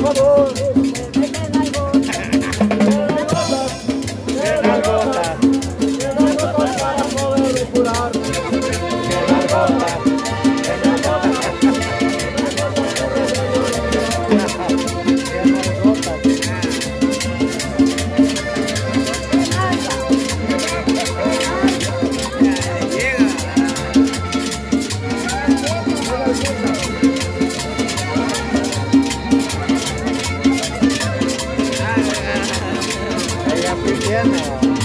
favor. Pidiendo.